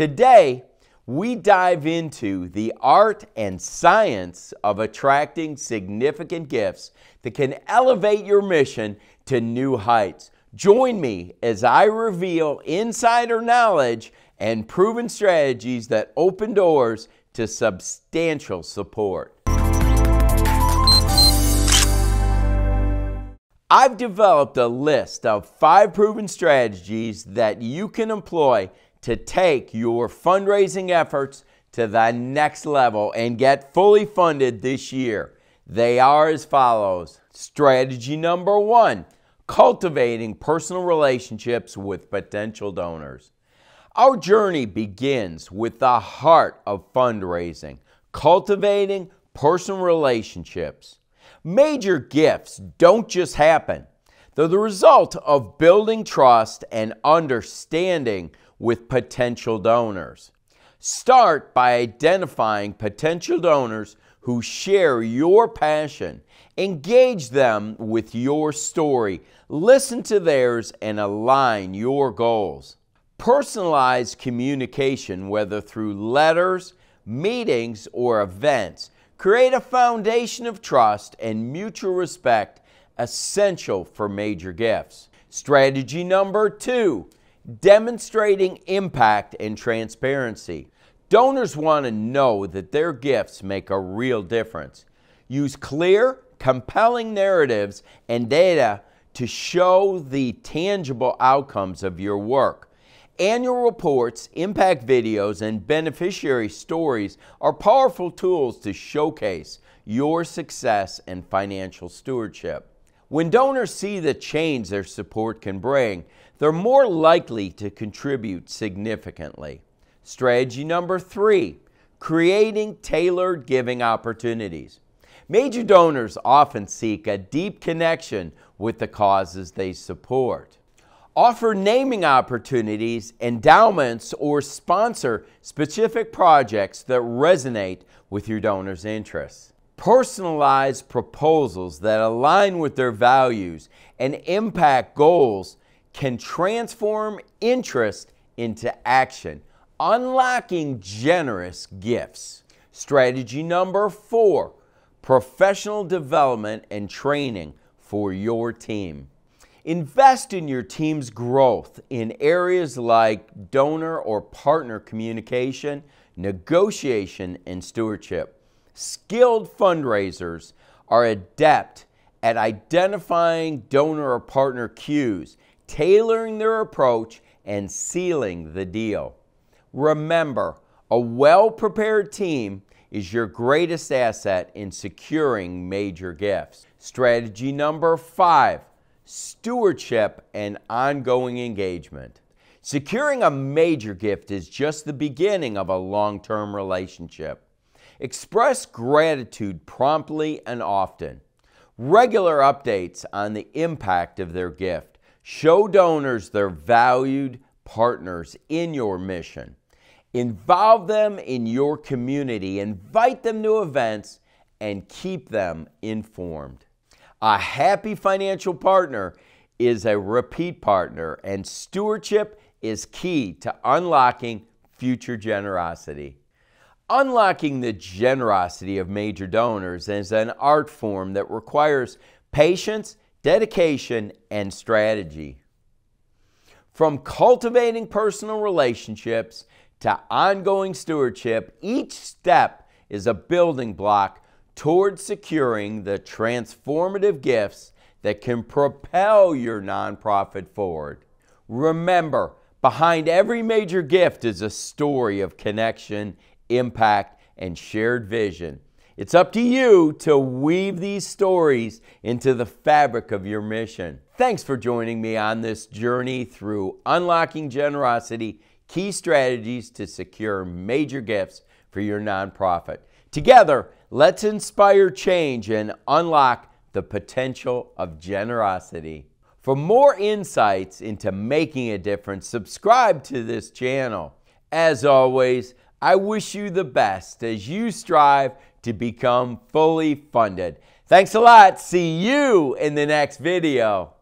Today, we dive into the art and science of attracting significant gifts that can elevate your mission to new heights. Join me as I reveal insider knowledge and proven strategies that open doors to substantial support. I've developed a list of five proven strategies that you can employ to take your fundraising efforts to the next level and get fully funded this year. They are as follows. Strategy number one, cultivating personal relationships with potential donors. Our journey begins with the heart of fundraising, cultivating personal relationships. Major gifts don't just happen. They're the result of building trust and understanding with potential donors. Start by identifying potential donors who share your passion. Engage them with your story. Listen to theirs and align your goals. Personalize communication, whether through letters, meetings, or events, create a foundation of trust and mutual respect essential for major gifts. Strategy number two demonstrating impact and transparency. Donors want to know that their gifts make a real difference. Use clear, compelling narratives and data to show the tangible outcomes of your work. Annual reports, impact videos, and beneficiary stories are powerful tools to showcase your success and financial stewardship. When donors see the change their support can bring, they're more likely to contribute significantly. Strategy number three, creating tailored giving opportunities. Major donors often seek a deep connection with the causes they support. Offer naming opportunities, endowments, or sponsor specific projects that resonate with your donor's interests. Personalize proposals that align with their values and impact goals can transform interest into action, unlocking generous gifts. Strategy number four professional development and training for your team. Invest in your team's growth in areas like donor or partner communication, negotiation, and stewardship. Skilled fundraisers are adept at identifying donor or partner cues tailoring their approach, and sealing the deal. Remember, a well prepared team is your greatest asset in securing major gifts. Strategy number five stewardship and ongoing engagement. Securing a major gift is just the beginning of a long term relationship. Express gratitude promptly and often. Regular updates on the impact of their gift Show donors they're valued partners in your mission. Involve them in your community, invite them to events, and keep them informed. A happy financial partner is a repeat partner, and stewardship is key to unlocking future generosity. Unlocking the generosity of major donors is an art form that requires patience dedication, and strategy. From cultivating personal relationships to ongoing stewardship, each step is a building block towards securing the transformative gifts that can propel your nonprofit forward. Remember, behind every major gift is a story of connection, impact, and shared vision. It's up to you to weave these stories into the fabric of your mission. Thanks for joining me on this journey through unlocking generosity, key strategies to secure major gifts for your nonprofit. Together, let's inspire change and unlock the potential of generosity. For more insights into making a difference, subscribe to this channel. As always, I wish you the best as you strive to become fully funded. Thanks a lot. See you in the next video.